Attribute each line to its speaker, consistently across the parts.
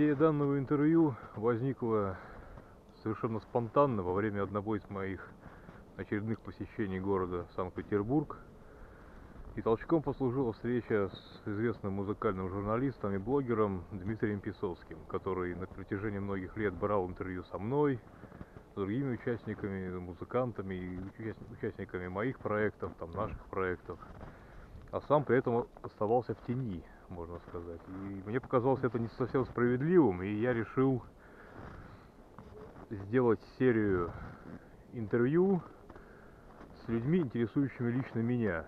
Speaker 1: Идея данного интервью возникла совершенно спонтанно во время одного из моих очередных посещений города Санкт-Петербург. И толчком послужила встреча с известным музыкальным журналистом и блогером Дмитрием Песовским, который на протяжении многих лет брал интервью со мной, с другими участниками, музыкантами и участниками моих проектов, там, наших проектов, а сам при этом оставался в тени можно сказать. И мне показалось это не совсем справедливым, и я решил сделать серию интервью с людьми, интересующими лично меня.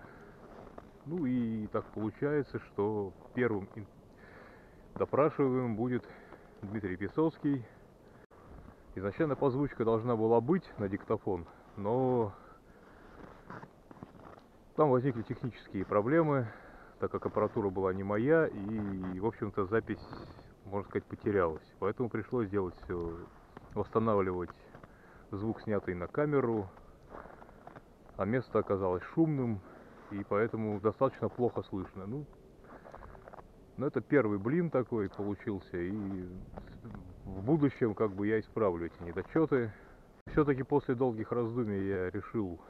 Speaker 1: Ну и так получается, что первым допрашиваемым будет Дмитрий Песовский. Изначально позвучка должна была быть на диктофон, но там возникли технические проблемы, так как аппаратура была не моя, и, в общем-то, запись, можно сказать, потерялась. Поэтому пришлось делать все, восстанавливать звук, снятый на камеру, а место оказалось шумным, и поэтому достаточно плохо слышно. Ну, но это первый блин такой получился, и в будущем как бы я исправлю эти недочеты. Все-таки после долгих раздумий я решил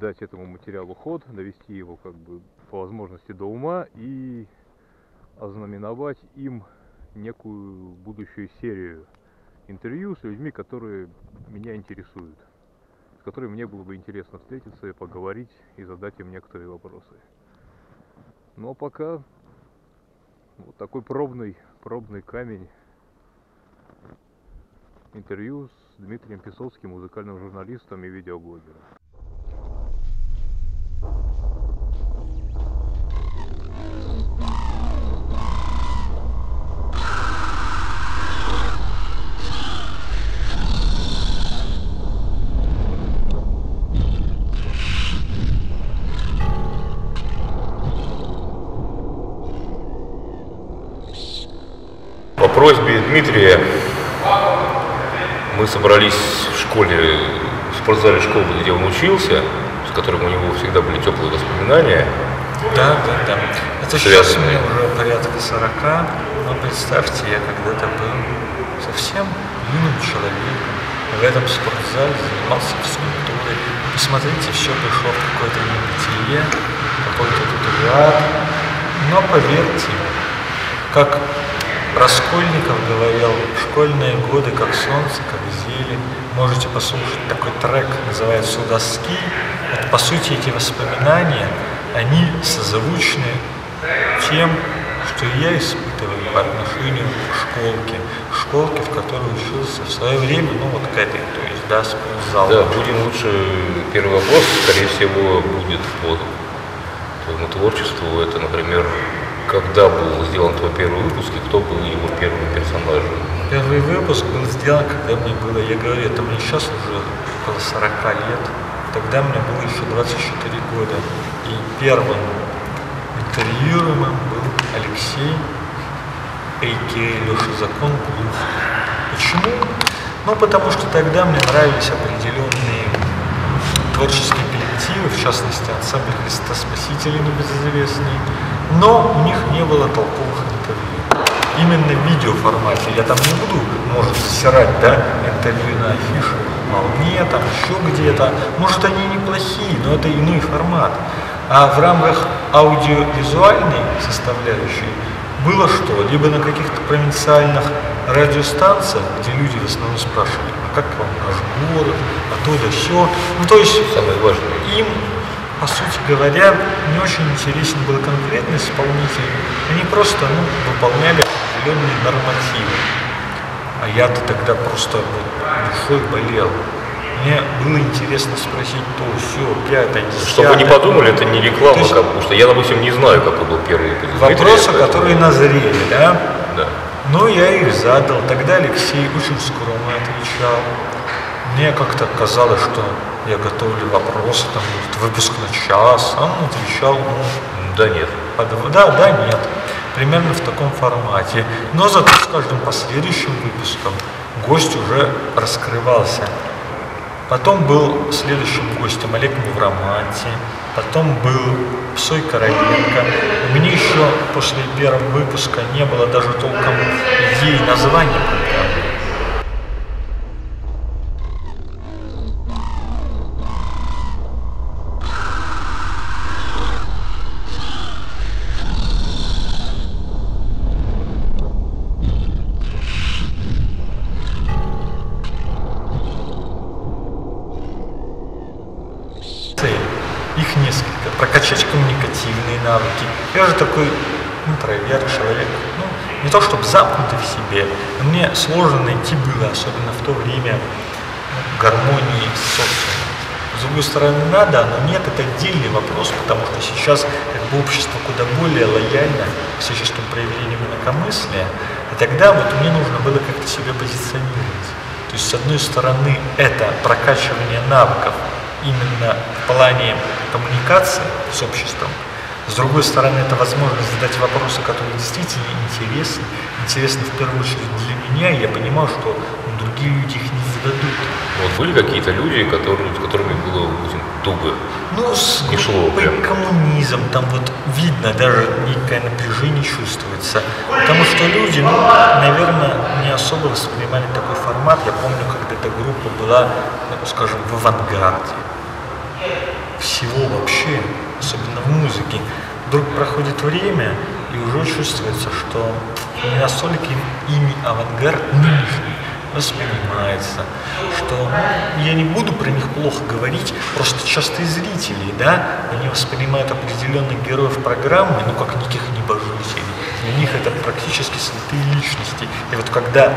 Speaker 1: дать этому материалу ход, довести его как бы по возможности до ума и ознаменовать им некую будущую серию интервью с людьми, которые меня интересуют, с которыми мне было бы интересно встретиться и поговорить и задать им некоторые вопросы. Но пока вот такой пробный, пробный камень интервью с Дмитрием Песовским, музыкальным журналистом и видеоблогером.
Speaker 2: Просьбе Дмитрия мы собрались в школе, в спортзале школы, где он учился, с которым у него всегда были теплые воспоминания.
Speaker 3: Да, да, да. Это связанные. сейчас мне уже порядка 40, но представьте, я когда-то был совсем юным человеком, в этом спортзале занимался физкультурой. Посмотрите, все пришло в какое-то небытие, какой-то тут ад. Но поверьте, как Раскольников говорил, школьные годы как солнце, как зелень. Можете послушать такой трек, называется «Судоски». Вот, по сути, эти воспоминания, они созвучны тем, что я испытываю по отношению к школке. Школке, в которой учился в свое время, ну вот к этой, то есть, да, спортзал.
Speaker 2: Да, будем лучше, первый вопрос, скорее всего, будет по твоему творчеству. Это, например, когда был сделан твой первый выпуск и кто был его первым персонажем?
Speaker 3: Первый выпуск был сделан, когда мне было, я говорю, это мне сейчас уже около 40 лет. Тогда мне было еще 24 года. И первым интервьюируемым был Алексей Эйкей Леша Закон Глух. Почему? Ну, потому что тогда мне нравились определенные творческие коллективы, в частности, ансамбль Христа Спасителя небезызвестный, но у них не было толковых интервью. Именно в видеоформате. Я там не буду, может, засирать, да, интервью на афише, волне, там еще где-то. Может, они неплохие, но это иной формат. А в рамках аудиовизуальной составляющей было что? Либо на каких-то провинциальных радиостанциях, где люди в основном спрашивали, а как вам наш город, а то да все. Ну, то есть Самое важное. им по сути говоря, не очень интересен был конкретный исполнитель. Они просто ну, выполняли определенные нормативы. А я-то тогда просто вот, душой болел. Мне было интересно спросить то, все, пятое, десятое.
Speaker 2: Чтобы вы не подумали, это не реклама, есть, потому что я, допустим, не знаю, какой был первый эпизод.
Speaker 3: Вопросы, Дмитрия, которые назрели, да?
Speaker 2: Да.
Speaker 3: Ну, я их задал. Тогда Алексей очень скромно отвечал. Мне как-то казалось, что я готовлю вопросы, там выпуск на час, а он отвечал, ну,
Speaker 2: да нет.
Speaker 3: Да, да, нет. Примерно в таком формате. Но зато с каждым последующим выпуском гость уже раскрывался. Потом был следующим гостем Олег Мевроманти, потом был Псой Короленко. У меня еще после первого выпуска не было даже толком идеи названия программы. Их несколько. Прокачать коммуникативные навыки. Я же такой интроверт, человек, ну, не то чтобы замкнутый в себе, но мне сложно найти было, особенно в то время, ну, гармонии с социумом. С надо, но нет, это отдельный вопрос, потому что сейчас как бы общество куда более лояльно к всяческим проявлениям инакомыслия, и тогда вот мне нужно было как-то себя позиционировать. То есть, с одной стороны, это прокачивание навыков именно в плане коммуникации с обществом. С другой стороны, это возможность задать вопросы, которые действительно интересны. Интересны в первую очередь для меня, я понимаю, что другие люди их не зададут.
Speaker 2: Вот были какие-то люди, которые, с которыми было очень туго?
Speaker 3: Ну, с
Speaker 2: Не шло прям.
Speaker 3: коммунизм, там вот видно, даже некое напряжение чувствуется. Потому что люди, ну, наверное, не особо воспринимали такой формат. Я помню, когда эта группа была, ну, скажем, в авангарде всего вообще, особенно в музыке. Вдруг проходит время, и уже чувствуется, что не настолько им- ими авангард нынешний воспринимается, что я не буду про них плохо говорить, просто частые зрители, да, они воспринимают определенных героев программы, ну, как неких небожителей. Для них это практически святые личности. И вот когда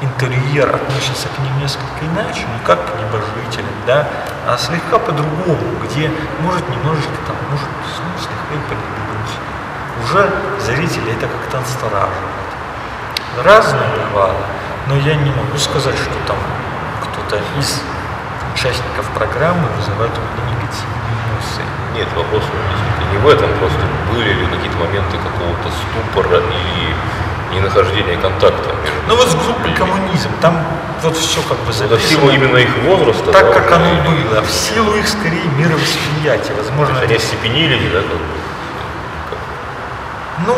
Speaker 3: интерьер относится к ним несколько иначе, не как к небожителям, да, а слегка по-другому, где может немножечко там, может ну, слегка и полюбить. Уже зрители это как-то настораживает. Разное бывало, но я не могу сказать, что там кто-то из участников программы вызывает у меня негативные эмоции.
Speaker 2: Нет, вопрос действительно не в этом, просто были ли какие-то моменты какого-то ступора или ненахождения контакта между
Speaker 3: Ну вот с группой коммунизм, там вот все как бы
Speaker 2: Это в
Speaker 3: записано.
Speaker 2: силу именно их возраста,
Speaker 3: так,
Speaker 2: да,
Speaker 3: как оно
Speaker 2: или-
Speaker 3: было, в силу их скорее мировосприятия.
Speaker 2: То
Speaker 3: Возможно,
Speaker 2: есть они остепенились, да, как
Speaker 3: ну,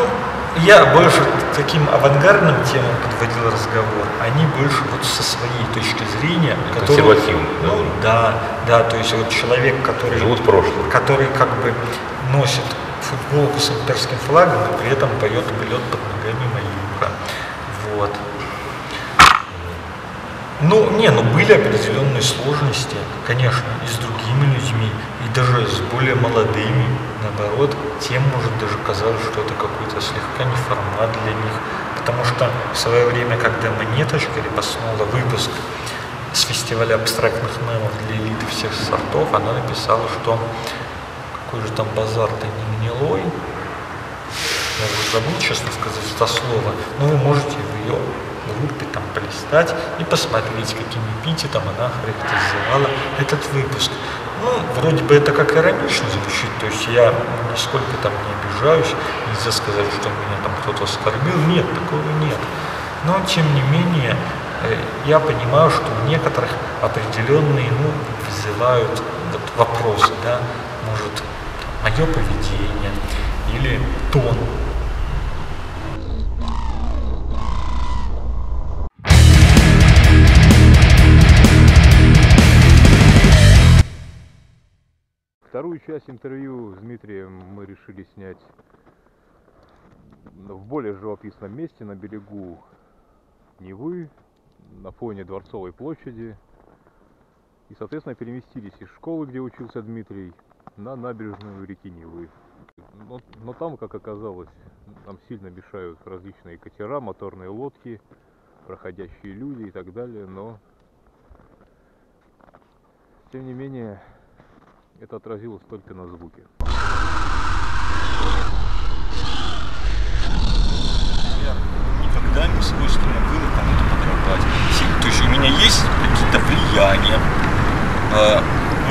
Speaker 3: я больше к таким авангардным темам подводил разговор. Они больше вот со своей точки зрения, которую-
Speaker 2: Консервативно, да?
Speaker 3: Ну да, да, то есть вот человек, который,
Speaker 2: Живут прошлым.
Speaker 3: который как бы носит футболку с имперским флагом, но при этом поет «Лед под ногами Маюка». Вот. Ну, не, ну были определенные сложности, конечно, и с другими людьми, и даже с более молодыми, наоборот, тем может даже казалось, что это какой-то слегка не формат для них, потому что в свое время, когда Монеточка репостнула выпуск с фестиваля абстрактных мемов для элиты всех сортов, она написала, что какой же там базар-то не гнилой, я уже забыл, честно сказать, это слово, но вы можете в ее группе там полистать и посмотреть, каким эпитетом она характеризовала этот выпуск. Ну, вроде бы это как иронично звучит, то есть я нисколько там не обижаюсь, нельзя сказать, что меня там кто-то оскорбил, нет, такого нет. Но, тем не менее, э, я понимаю, что у некоторых определенные, ну, вызывают вот вопросы, да, может, мое поведение или тон
Speaker 1: Вторую часть интервью с Дмитрием мы решили снять в более живописном месте на берегу Невы, на фоне Дворцовой площади. И, соответственно, переместились из школы, где учился Дмитрий, на набережную реки Невы. Но, но там, как оказалось, нам сильно мешают различные катера, моторные лодки, проходящие люди и так далее, но тем не менее это отразилось только на звуке.
Speaker 3: никогда не свойственно было кому-то подражать. То есть у меня есть какие-то влияния, э,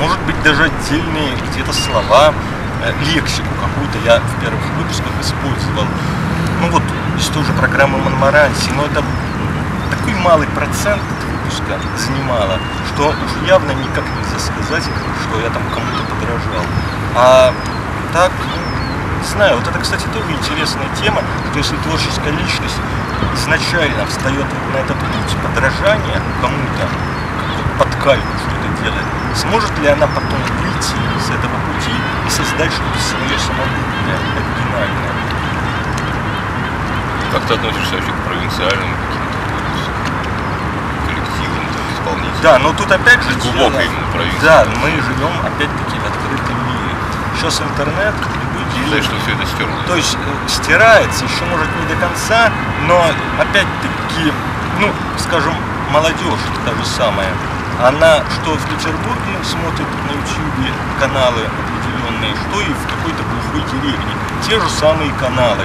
Speaker 3: может быть даже отдельные где-то слова, э, лексику какую-то я в первых выпусках использовал. Ну вот из той же программы Монмаранси, но это такой малый процент, выпуска занимала, что уж явно никак нельзя сказать, что я там кому-то подражал. А так, ну, не знаю, вот это, кстати, тоже интересная тема, что если творческая личность изначально встает на этот путь подражания кому-то, под кальку что-то делает, сможет ли она потом выйти с этого пути и создать что-то свое самобытное, оригинальное?
Speaker 2: Как ты относишься вообще к вот исполнителям?
Speaker 3: Да, но тут опять же
Speaker 2: Глубокой провинции.
Speaker 3: Да, мы живем опять-таки в открытом мире. Сейчас интернет,
Speaker 2: Считаешь,
Speaker 3: деревья.
Speaker 2: что все это стерло?
Speaker 3: То есть э, стирается, еще может не до конца, но опять-таки, ну, скажем, молодежь та же самая. Она что в Петербурге смотрит на YouTube каналы определенные, что и в какой-то глухой деревне. Те же самые каналы.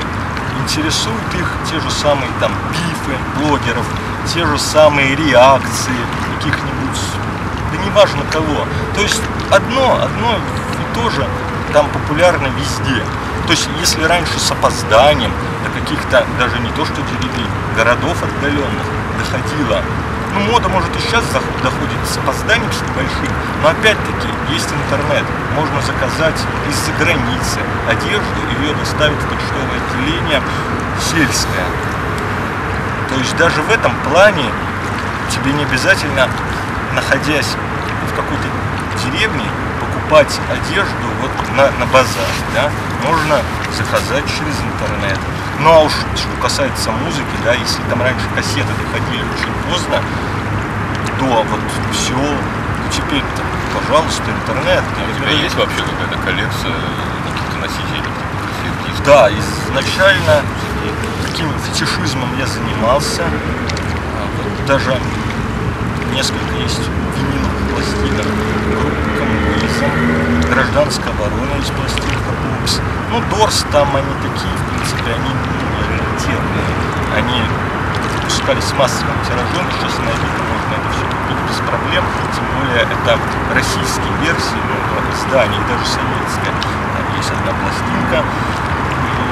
Speaker 3: Интересуют их те же самые там бифы блогеров, те же самые реакции каких-нибудь, да неважно кого. То есть одно, одно и то же там популярно везде. То есть если раньше с опозданием до каких-то, даже не то что деревень, городов отдаленных доходило, ну мода может и сейчас доходит с опозданием с небольшим, но опять-таки есть интернет, можно заказать из-за границы одежду, ее доставят в почтовое отделение сельское. То есть даже в этом плане тебе не обязательно, находясь в какой-то деревне, покупать одежду вот на, на базаре, да, можно заказать через интернет. Ну а уж что касается музыки, да, если там раньше кассеты доходили очень поздно до вот все, теперь-то, пожалуйста, интернет.
Speaker 2: А у тебя есть вообще какая-то коллекция каких-то носителей?
Speaker 3: Да, изначально таким фетишизмом я занимался. Даже несколько есть виниловых пластинок коммунизм, гражданская оборона есть пластинка бокс. Ну, Дорс там они такие, в принципе, они не раритетные. Они выпускались массовым тиражом, сейчас на Авито можно это все купить без проблем, тем более это российские версии, ну, издания, даже советская. Там есть одна пластинка,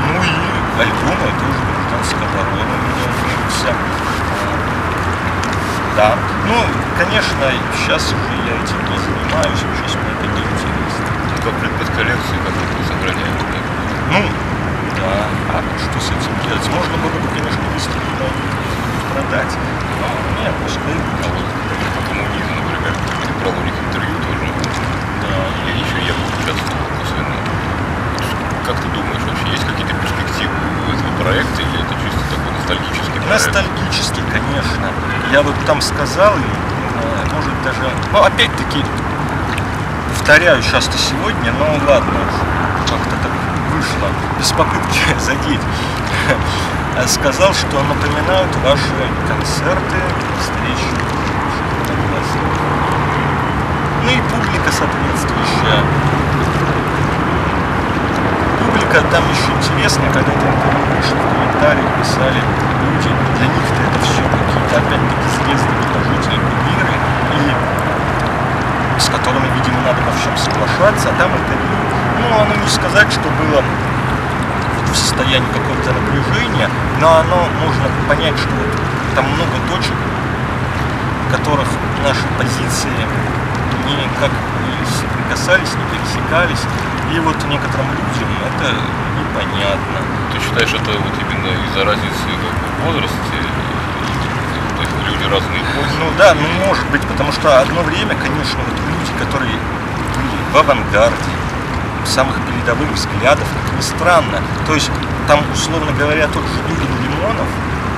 Speaker 3: ну и альбомы тоже гражданская оборона меня имеются. Да. Ну, конечно, сейчас уже я этим не занимаюсь, сейчас мне это не интересно.
Speaker 2: Как предмет коллекции, как это сохраняют? да?
Speaker 3: Ну, да, а что с этим делать? Можно было бы, конечно, выставить на продать. Но нет, пускай
Speaker 2: А
Speaker 3: будет.
Speaker 2: вот по коммунизму, например, ты брал у них интервью тоже.
Speaker 3: Да.
Speaker 2: Я еще я участвовал косвенно. Вот Как ты думаешь, вообще есть какие-то перспективы у этого проекта или это чисто такой ностальгический проект?
Speaker 3: Ностальгически, конечно. Я вот там сказал, и, э, может даже, ну опять-таки, повторяю часто сегодня, но ладно, как-то так вышло, без попытки задеть. Э, Сказал, что напоминают ваши концерты, встречи. Ну и публика соответствующая. Публика там еще интересно, когда ты интервью вышло, в комментариях писали люди, для них-то это все какие-то опять-таки средства положительные кумиры, и с которыми, видимо, надо во всем соглашаться, а там интервью, ну, оно не сказать, что было в состоянии какого-то напряжения, но оно можно понять, что там много точек, в которых наши позиции никак не соприкасались, не пересекались. И вот некоторым людям это непонятно.
Speaker 2: Ты считаешь, это вот именно из-за разницы в возрасте? То есть люди разные эпохи?
Speaker 3: Ну да, ну может быть, потому что одно время, конечно, вот люди, которые были в авангарде, самых передовых взглядов, как ни странно. То есть там, условно говоря, тот же Дудин Лимонов,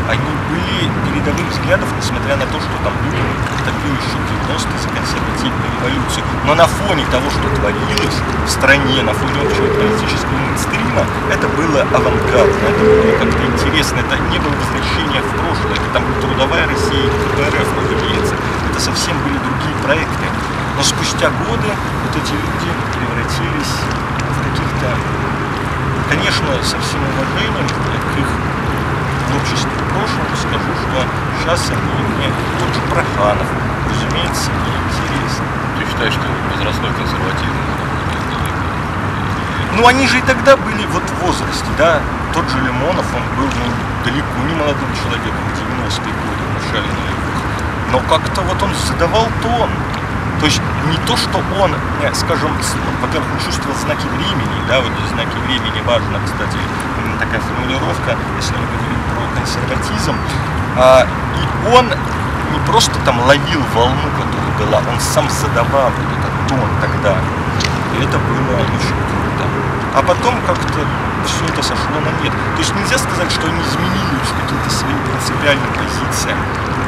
Speaker 3: они были передовых взглядов, несмотря на то, что там Дудин топил еще 90-е за консервативную революцию. Но на фоне того, что творилось в стране, на фоне общего политического мейнстрима, это было авангардно, это было как-то интересно, это не было возвращение в прошлое, это там трудовая Россия КПРФ, разумеется. Это совсем были другие проекты. Но спустя годы вот эти люди превратились в каких-то, конечно, со всем уважением к их творчеству прошлого скажу, что сейчас они мне, тот же Проханов, разумеется, не интересны.
Speaker 2: Ты считаешь, что возрастной консерватизм?
Speaker 3: Ну, они же и тогда были вот в возрасте, да. Тот же Лимонов, он был ну, далеко не молодым человеком в 90-е годы, в начале нулевых. но как-то вот он задавал тон. То есть не то, что он, скажем, во-первых, он чувствовал знаки времени, да, вот знаки времени важно, кстати, такая формулировка, если консерватизм. А, и он не просто там ловил волну, которая была, он сам задавал вот этот тон тогда. И это было очень круто. А потом как-то все это сошло на нет. То есть нельзя сказать, что они изменили уж какие-то свои принципиальные позиции,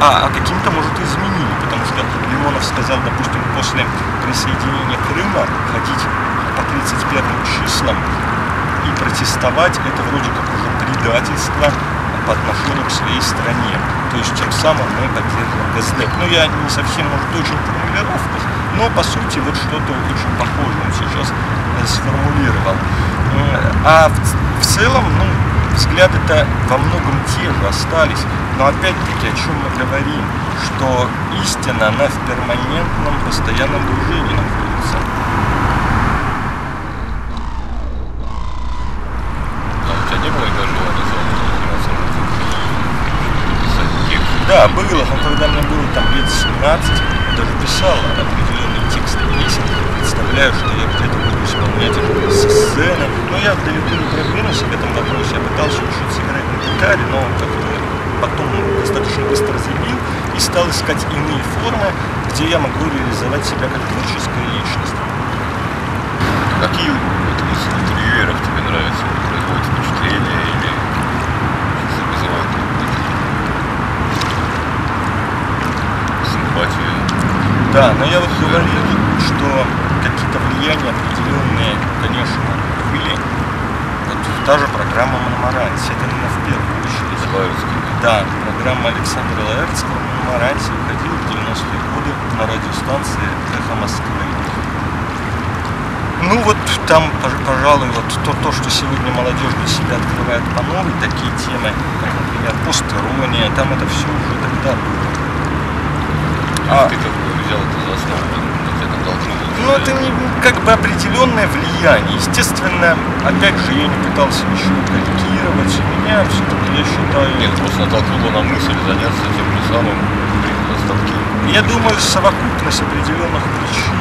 Speaker 3: а, а каким-то, может, изменили, потому что Лимонов сказал, допустим, после присоединения Крыма ходить по 31 числам и протестовать, это вроде как уже предательство по отношению к своей стране. То есть тем самым мы поддерживаем Госдеп. Ну, я не совсем, может, точно в формулировках, но по сути вот что-то очень похожее сейчас э, сформулировал. М, А в, в целом, ну, взгляды-то во многом те же остались. Но опять-таки, о чем мы говорим, что истина, она в перманентном, постоянном движении находится.
Speaker 2: А у тебя не было никогда желания заниматься писать текст?
Speaker 3: Да, было, но когда мне было там лет 17, я даже писал определенные тексты песен, представляю, что я где-то буду исполнять их со сцены. Но я далеко не продвинулся в этом вопросе, я пытался учиться играть на гитаре, но как-то потом достаточно быстро забил и стал искать иные формы, где я могу реализовать себя как творческая личность.
Speaker 2: Какие вот из интервьюеров тебе нравятся, производят впечатление или вызывают какую-то симпатию?
Speaker 3: Да, но я вот говорил, что какие-то влияния определенные, конечно, были. Вот та же программа Мономаранси, это именно в первую очередь.
Speaker 2: Лаевский.
Speaker 3: Да, программа Александра Лаэртского Мономаранси выходила в 90-е годы на радиостанции «Эхо Москвы». Ну вот там, пож- пожалуй, вот то, то, что сегодня молодежь для себя открывает по новой, такие темы, как, например, постерония, там это все уже тогда было. А-
Speaker 2: Ты как взял это за основу, но тебя натолкнуло.
Speaker 3: Ну, это не как бы определенное влияние. Естественно, опять же, я не пытался ничего корректировать. Меня все-таки, я считаю...
Speaker 2: Нет, просто натолкнуло на мысль заняться тем же самым при.
Speaker 3: Я думаю, совокупность определенных причин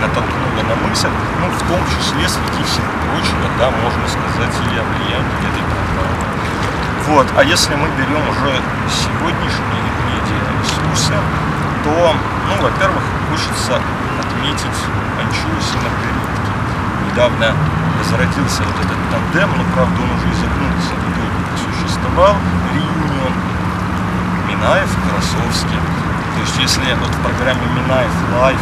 Speaker 3: натолкнула на мысль, ну, в том числе, среди всего прочего, да, можно сказать, и о влиянии этой программы. Вот, а если мы берем уже сегодняшние медиаресурсы, то, ну, во-первых, хочется отметить Анчурис и Маргаритки. Недавно возродился вот этот тандем, но, правда, он уже изогнулся, недолго существовал, reunion Минаев, Красовский. То есть если вот в программе Минаев Live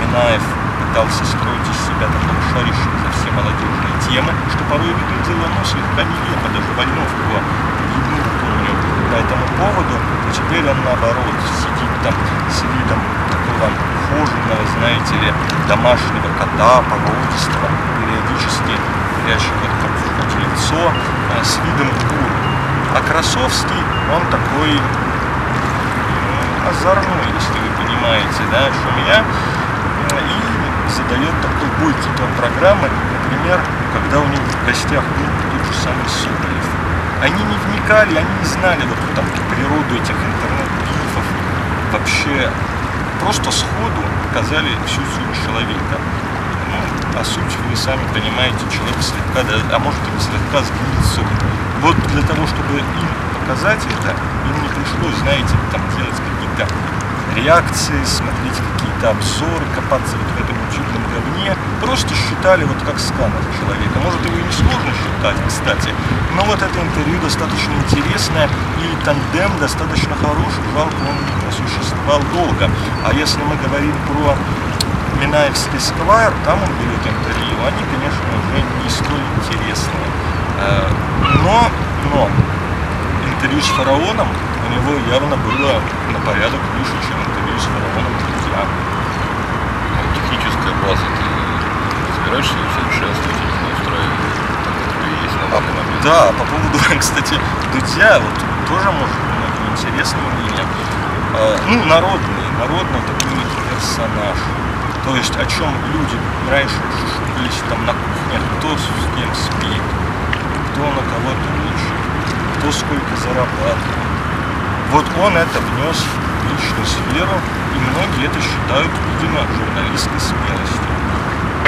Speaker 3: Минаев пытался строить из себя такого шарящего за все молодежные темы, что порой выглядело ну, слегка нелепо, даже помню, по этому поводу, то теперь он наоборот сидит там с видом такого ухоженного, знаете ли, домашнего кота, породистого, периодически прячет как хоть лицо а, с видом гуру. А Красовский, он такой озорной, если вы понимаете, да, о чем я, Э, и задает такой бойкий тон программы, например, когда у них в гостях был тот же самый Соболев. Они не вникали, они не знали вот там природу этих интернет-гифов, вообще просто сходу показали всю суть человека. Ну, а суть, вы сами понимаете, человек слегка, да, а может и слегка лицо. Вот для того, чтобы им показать это, им не пришлось, знаете, там делать какие-то реакции, смотреть какие-то обзоры, копаться вот в этом говне. Просто считали вот как сканер человека. Может его и не сложно считать, кстати, но вот это интервью достаточно интересное и тандем достаточно хороший. Жалко, он не просуществовал долго. А если мы говорим про Минаевский сквайр, там он берет интервью, они, конечно, уже не столь интересные. Э, Но, но интервью с фараоном у него явно было на порядок выше, чем интервью с фараоном
Speaker 2: техническая база, и совершенствовать их не устраивает, так как тебе есть на данный момент.
Speaker 3: Да, по поводу, кстати, Дудя, вот тоже может быть интересное мнение. Э, Ну, народный, народный такой персонаж. То есть о чем люди раньше шушукались там на кухне, кто с кем спит, кто на кого-то учит, кто сколько зарабатывает. Вот он это внес в личную сферу, и многие это считают, видимо, журналистской смелостью.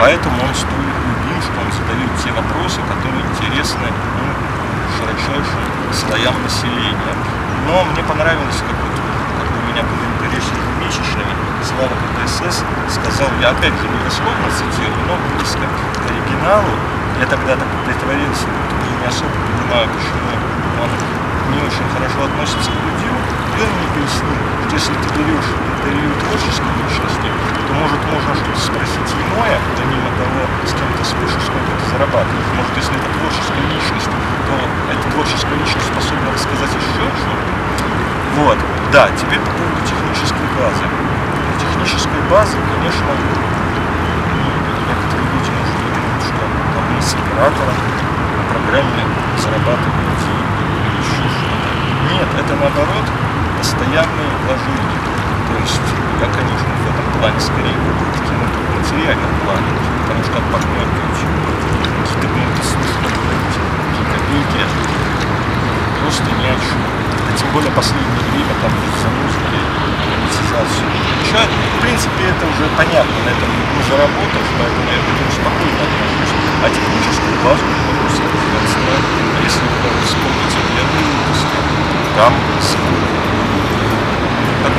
Speaker 3: Поэтому он столь любим, что он задает те вопросы, которые интересны ну, широчайшим слоям населения. Но мне понравилось, как, вот, как у меня были интервью месячными, Слава КПСС сказал, я опять же не дословно цитирую, но близко к оригиналу, я тогда так притворился, не особо понимаю, почему он не очень хорошо относится к Дудю, и он мне пояснил, что если ты берешь интервью творческой личности, то, может, можно что-то спросить иное, помимо того, с кем ты спишешь, сколько ты зарабатываешь. Может, если это творческая личность, то эта творческая личность способна рассказать еще что-то. Вот, да, теперь по поводу технической базы. Технической базы, конечно, некоторые люди, может, думают, что там с оператором программе или еще что-то. Нет, это наоборот постоянные вложения. То есть я, конечно, в этом плане скорее тут в материальном плане, потому что от партнера какие-то копейки просто ни о чем. А тем более последнее время там за музыки, монетизацию включают. В принципе, это уже понятно, на этом не заработаешь, поэтому я к этому спокойно отношусь. А базу могу соответственно, если вы даже вспомните первый выпуск, там так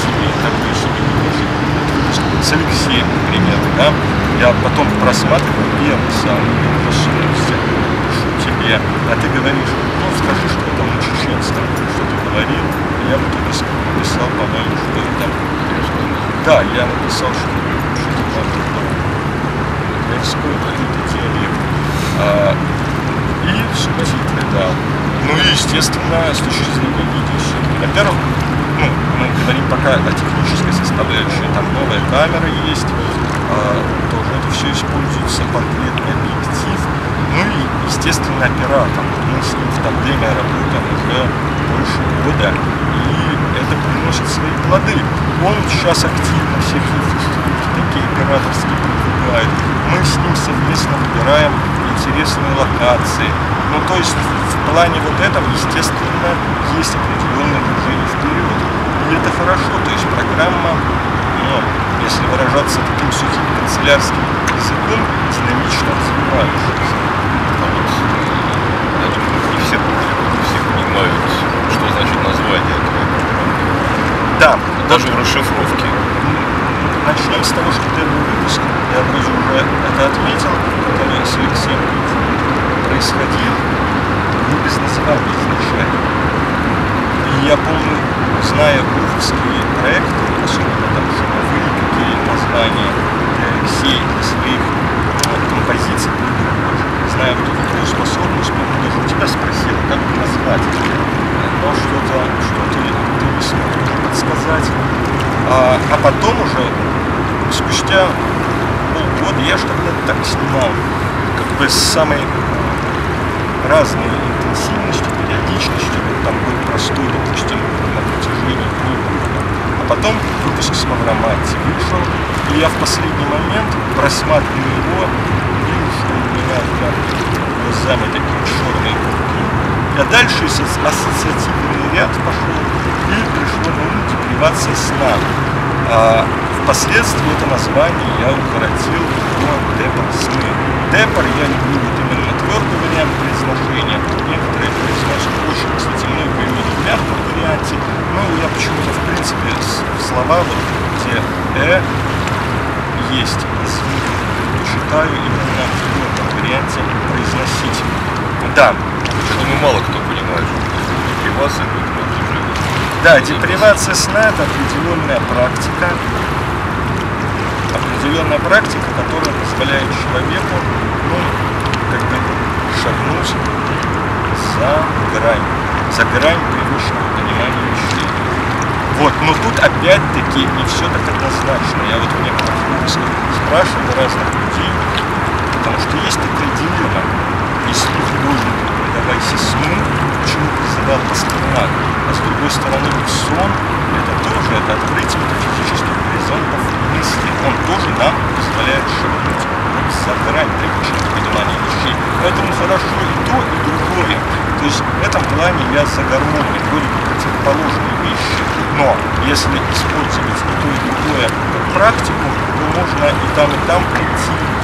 Speaker 3: себе, такой себе. Выпуск с Алексеем, например, да, я потом просматриваю первый сам, я тебе, а ты говоришь, ну скажи, что там на чеченском, что ты говорил, я в итоге написал, по-моему, что это... Да, я написал, что, что там Тверской какой-то диалект. А, и субтитры, да. Ну и, естественно, с точки зрения видеосъемки. Во-первых, ну, мы говорим пока о технической составляющей. Там новая камера есть, а, тоже это все используется, портретный объектив. Ну и, естественно, оператор. Мы с ним в тандеме работаем уже больше года, и это приносит свои плоды. Он сейчас активно всякие фестивали такие операторские продвигает. Мы с ним совместно выбираем интересные локации. Ну, то есть в плане вот этого, естественно, есть определенное движение вперед. И это хорошо, то есть программа, ну, если выражаться таким сухим канцелярским языком, динамично развивающаяся.
Speaker 2: Вот, не все, не все понимают, что значит название этого.
Speaker 3: Да.
Speaker 2: Даже в расшифровке.
Speaker 3: Начнем с того, что первый выпуск, я вроде уже это отметил, который с Алексеем происходил, не без названия изначально. И я помню, зная гуфовские проекты, особенно там шумовые какие названия для Алексея, для своих ну, композиций эту твою способность, помню, даже у тебя спросил, как бы назвать. Но что-то, что ты не смог подсказать. А, а потом уже, спустя полгода, я же тогда так снимал, как бы с самой разной интенсивностью, периодичностью. Там был простой, допустим, на протяжении полгода. А потом выпуск с Мавромати вышел, и я в последний момент, просматривая его, вижу, что у меня прям глазами такие черные круги. А дальше ассоциативный ряд пошел, и пришло на ум депривация сна. А впоследствии это название я укоротил до Депор сны. Депор я люблю вот именно твердый вариант произношения. Некоторые произносят очень, кстати, много именно в мягком варианте. Но я почему-то, в принципе, слова, вот, где «э» есть звук, считаю именно варианте произносить. Да.
Speaker 2: Я думаю, мало кто понимает, что депривация будет
Speaker 3: да, депривация сна это определенная практика, определенная практика, которая позволяет человеку, ну, как бы шагнуть за грань, за грань привычного понимания вещей. Вот, но тут опять-таки не все так однозначно. Я вот некоторых выпусках спрашивал разных людей, потому что есть дилемма. Если художник «Предавайся сну», почему призывал Пастернак, а с другой стороны ведь сон это тоже, это открытие метафизических горизонтов мысли. Он тоже нам позволяет шагнуть за грань привычного понимания вещей. Поэтому хорошо и то, и другое. То есть в этом плане я за гармонию, вроде противоположные Но если использовать и то, и другое как практику, то можно и там, и там прийти.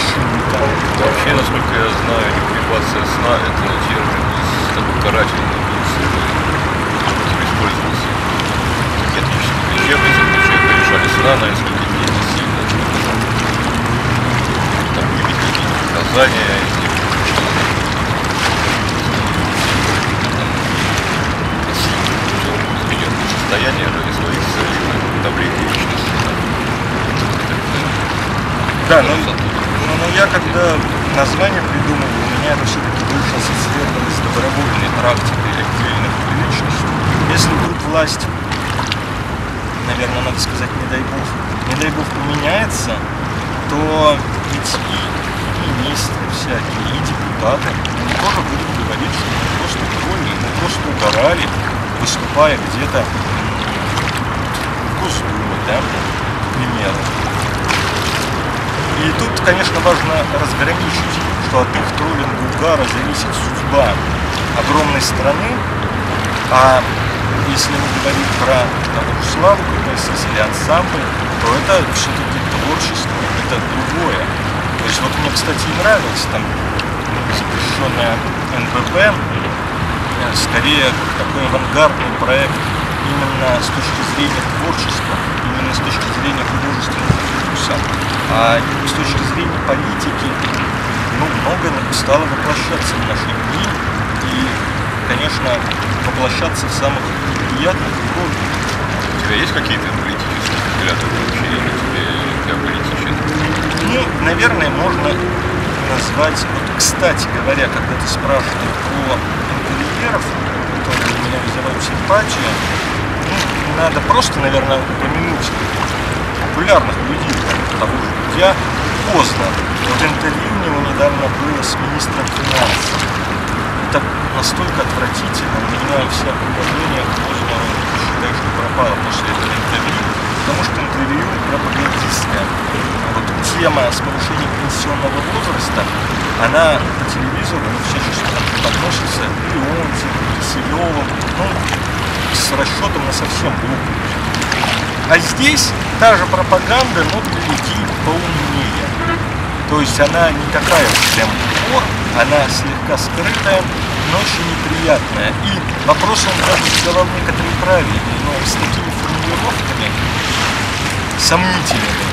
Speaker 2: Вообще, насколько я знаю, депривация сна – это термин из такой карательной медицины, который использовался в психиатрических лечебницах, где человека лишали сна на несколько дней насильно. Там выбить какие-то измененное состояние ради своих целей, давление личности.
Speaker 3: Да, ну я когда название придумывал, у меня это все-таки больше ассоциировалось с добровольной практикой отдельных личностей. Если вдруг власть, наверное, надо сказать, не дай бог, не дай бог поменяется, то ведь и министры всякие, и депутаты, они тоже будут говорить, что мы просто довольны, мы просто угорали, выступая где-то в Госдуме, да, к примеру. И тут, конечно, важно разграничить, что от их троллинга угара зависит судьба огромной страны, а если мы говорим про же Славу КПСС или ансамбль, то это все-таки творчество, это другое. То есть вот мне, кстати, и нравилось там запрещенная НБП, э, скорее такой авангардный проект именно с точки зрения творчества, именно с точки зрения художественного вкуса. А с точки зрения политики, ну, многое стало воплощаться в наши дни и, конечно, воплощаться в самых неприятных формах.
Speaker 2: У тебя есть какие-то политические взгляды вообще, или тебе для политики?
Speaker 3: Ну, наверное, можно назвать, вот, кстати говоря, когда ты спрашиваешь про интерьеров, которые у меня вызывают симпатию, ну, надо просто, наверное, упомянуть популярных людей, того же Дудя, поздно. Вот интервью у него недавно было с министром финансов. Это настолько отвратительно, у меня вся уважение к считаю, что пропало после этого интервью, потому что интервью пропагандистское. Вот тема с повышением пенсионного возраста, она по телевизору ну, всячески подносится Леонтьев, Киселевым, ну, с расчетом на совсем глупую. А здесь та же пропаганда, но для людей поумнее. То есть она не такая прям упор, она слегка скрытая, но очень неприятная. И вопрос он даже задавал некоторые правильные, но с такими формулировками сомнительными.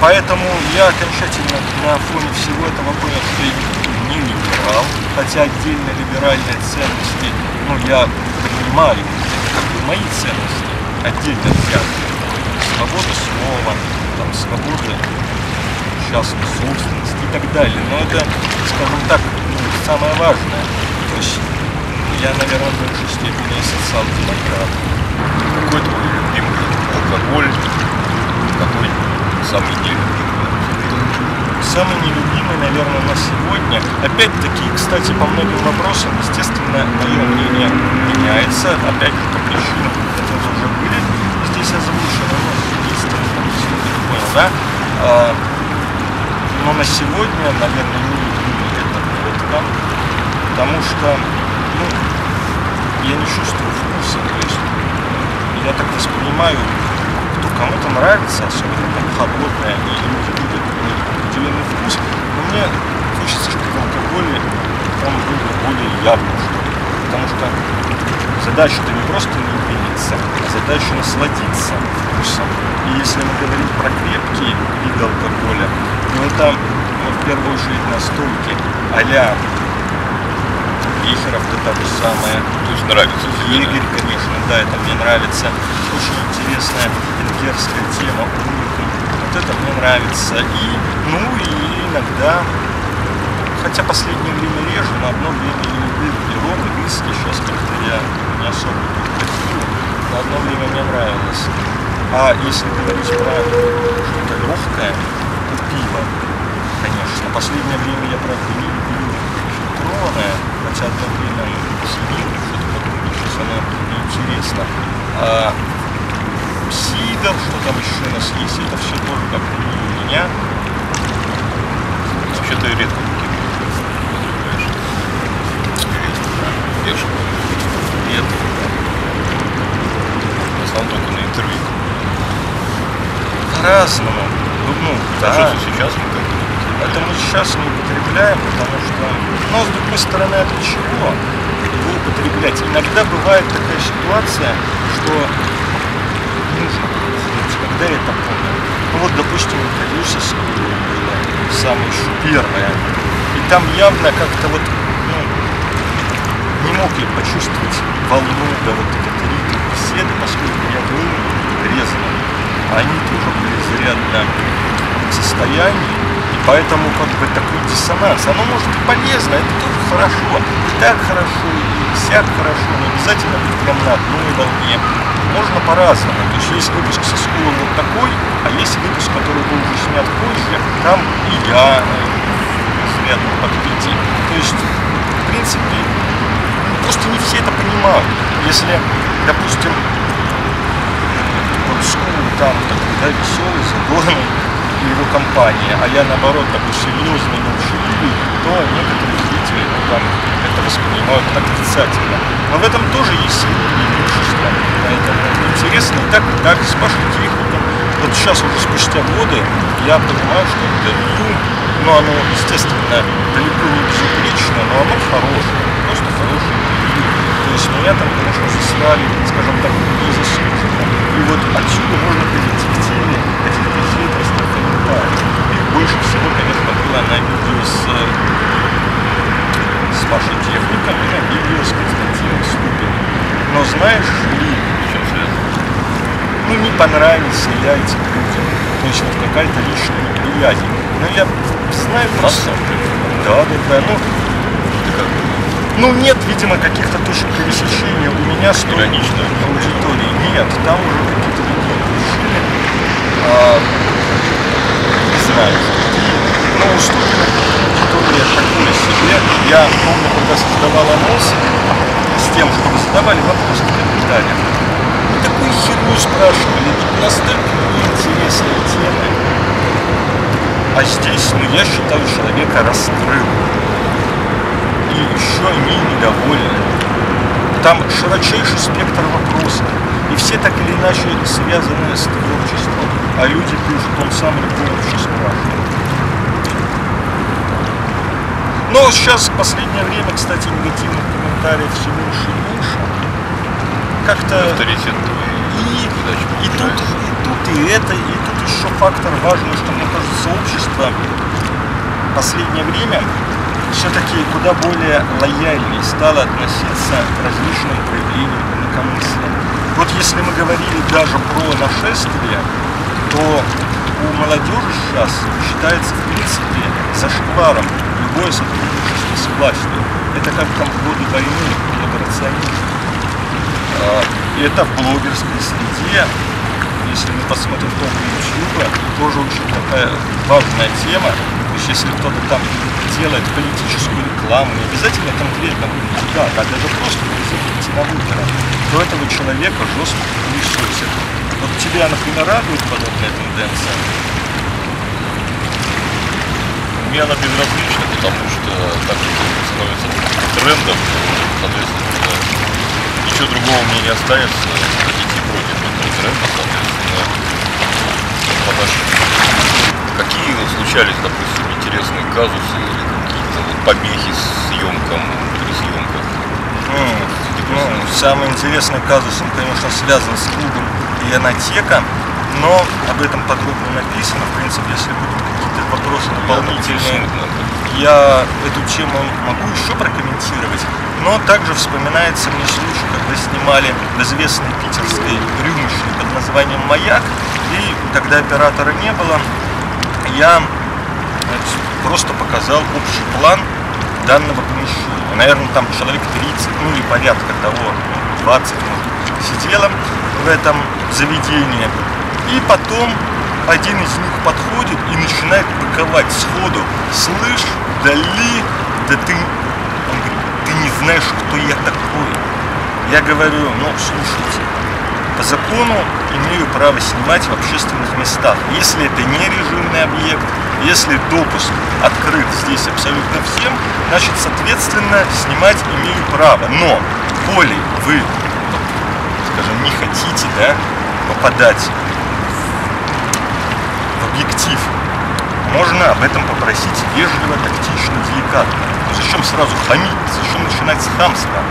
Speaker 3: Поэтому я окончательно на фоне всего этого понял, что я не либерал, хотя отдельно либеральные ценности, ну, я понимаю, это как бы мои ценности, отдельно взятые. Свобода слова, там, свобода частной собственности и так далее. Но это, скажем так, ну, самое важное. То есть я, наверное, в большей степени социал-демократ.
Speaker 2: Какой твой любимый алкоголь? Какой самый нелюбимый?
Speaker 3: Самый нелюбимый, наверное, на сегодня. Опять-таки, кстати, по многим вопросам, естественно, мое мнение меняется. Опять же, по причинам, которые уже были здесь озвучены. Да? А, но на сегодня, наверное, не любимый это водка. Потому что, ну, я не чувствую вкуса. То есть я так воспринимаю, кто кому-то нравится, особенно там холодное, и люди любят ну, определенный вкус, но мне хочется, чтобы в алкоголе он был более ли. Потому что задача-то не просто не пениться, а задача насладиться вкусом. И если мы говорим про крепкие виды алкоголя, то это ну, в первую очередь настойки а-ля Бихеров, это то же самое.
Speaker 2: То есть нравится?
Speaker 3: Егерь, конечно, да, это мне нравится. Очень интересная венгерская тема. Вот это мне нравится. И, ну и иногда, хотя последнее время реже, но одно время я любил и ром, и виски. Сейчас как-то я не особо ходил, но одно время мне нравилось. А если говорить про что-то легкое, то пиво, конечно. Последнее время я, правда, не люблю фильтрованное, хотя одно время сидел, что-то такое, сейчас оно неинтересно. А сидор, что там еще у нас есть, это все тоже как у меня.
Speaker 2: Вообще поддержку? Нет. В основном только на
Speaker 3: интервью. По-разному. Ну, ну, да.
Speaker 2: А что сейчас мы как,
Speaker 3: Это мы сейчас не употребляем, потому что, но с другой стороны, это чего его употреблять? Иногда бывает такая ситуация, что нужно когда я это помню. Ну вот, допустим, интервью со Самый шуперное. И там явно как-то вот ну, не мог я почувствовать волну, да, вот этот ритм беседы, поскольку я был трезвым. А они тоже были изрядно в состоянии, и поэтому как бы такой диссонанс. Оно может и полезно, это тоже хорошо. И так хорошо, и всяк хорошо, не обязательно быть прям на одной волне. Можно по-разному. То есть есть выпуск со скулом вот такой, а есть выпуск, который был уже снят позже, там и я э, изрядно подпитий. То есть, в принципе, просто не все это понимают. Если, допустим, вот Скул там такой, да, веселый, задорный, и его компания, а я наоборот такой серьезный, молчаливый, то некоторые зрители ну, там, это воспринимают отрицательно. Но в этом тоже есть сила преимущества. Поэтому интересно и так, и так, с вашей техникой. Вот сейчас уже спустя годы я понимаю, что интервью, ну оно, естественно, далеко не безупречно, но оно хорошее. Есть меня там, конечно, заслали, скажем так, незаслуженно. И вот отсюда можно перейти к теме этих беседностных комментариев. Их больше всего, конечно, было на видео с, с вашей техникой и на видео с Константином Ступиным. Но знаешь ли, ну не понравился я этим людям. То есть вот какая-то личная неприязнь. Но я знаю просто... Да, да, да. Ну,
Speaker 2: Ты как
Speaker 3: ну нет, видимо, каких-то точек пересечения у меня с той аудиторией. Нет, там уже какие-то другие причины. А, не знаю, какие. Но у Ступина аудитория такое себе. Я помню, когда создавал анонс с тем, чтобы задавали вопросы в комментариях. Мы такую херню спрашивали, настолько неинтересные темы. А здесь, ну, я считаю, человека раскрыл еще они недовольны. Там широчайший спектр вопросов, и все так или иначе связаны с творчеством. А люди пишут, он сам любой спрашивает. Но сейчас в последнее время, кстати, негативных комментариев все меньше и меньше. Как-то
Speaker 2: авторитет твой
Speaker 3: и,
Speaker 2: передачи
Speaker 3: и тут, и тут, и это, и тут еще фактор важный, что мне кажется, общество в последнее время все-таки куда более лояльнее стало относиться к различным проявлениям инакомыслия. Вот если мы говорили даже про нашествие, то у молодежи сейчас считается в принципе зашкваром любое сотрудничество с властью. Это как там в годы войны коллаборационизм. А, это в блогерской среде, если мы посмотрим топ YouTube, тоже очень такая важная тема. То есть если кто-то там делает политическую рекламу, не обязательно конкретного кандидата, а даже просто выйти на выборы, то этого человека жестко пылесосят. Вот тебя, например, радует подобная тенденция?
Speaker 2: Мне она безразлична, потому что так становится трендом, соответственно, ничего другого мне не останется, как идти против этого тренда, соответственно, по-нашему. Какие случались, допустим, интересные казусы или какие-то вот помехи с съемкам при съемках?
Speaker 3: М, Ну, самый интересный казус, он, конечно, связан с клубом Ионотека, но об этом подробно написано. В принципе, если будут какие-то вопросы дополнительные,
Speaker 2: Смутно.
Speaker 3: я эту тему могу еще прокомментировать. Но также вспоминается мне случай, когда снимали в известной питерской рюмочной под названием «Маяк», и когда оператора не было, я просто показал общий план данного помещения. Наверное, там человек 30, ну или порядка того, ну, 20, может, сидело в этом заведении. И потом один из них подходит и начинает быковать сходу. Слышь, Дали, да ты... Он говорит, ты не знаешь, кто я такой. Я говорю, ну, слушайте, по закону имею право снимать в общественных местах. Если это не режимный объект, если допуск открыт здесь абсолютно всем, значит, соответственно, снимать имею право. Но, коли вы, скажем, не хотите, да, попадать объектив. Можно об этом попросить вежливо, тактично, деликатно. Но зачем сразу хамить? Зачем начинать с хамства?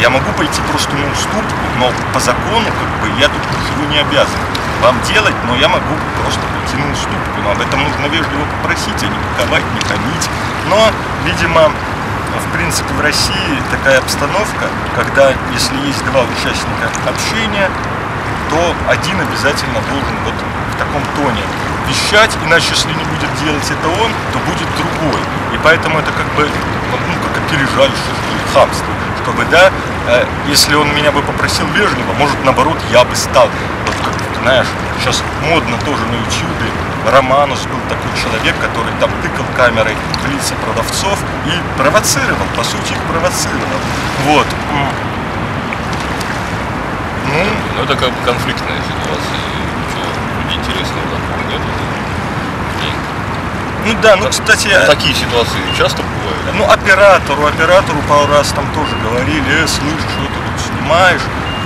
Speaker 3: Я могу пойти просто на уступку, но по закону как бы я тут ничего не обязан вам делать, но я могу просто пойти на уступку. Но об этом нужно вежливо попросить, а не паковать, не хамить. Но, видимо, в принципе, в России такая обстановка, когда если есть два участника общения, то один обязательно должен вот в таком тоне вещать, иначе если не будет делать это он, то будет другой. И поэтому это как бы, ну, как опережающее хамство. Чтобы, да, э, если он меня бы попросил вежливо, может, наоборот, я бы стал, вот как, знаешь, сейчас модно тоже на ютюбе, Романус был такой человек, который там тыкал камерой в лица продавцов и провоцировал, по сути их провоцировал. Вот.
Speaker 2: Ну, ну это как бы конфликтная ситуация. Ничего интересного такого нет.
Speaker 3: Ну да, ну кстати...
Speaker 2: Ну, такие ситуации часто бывают?
Speaker 3: Ну оператору, оператору пару раз там тоже говорили, э, слышь, что ты тут снимаешь?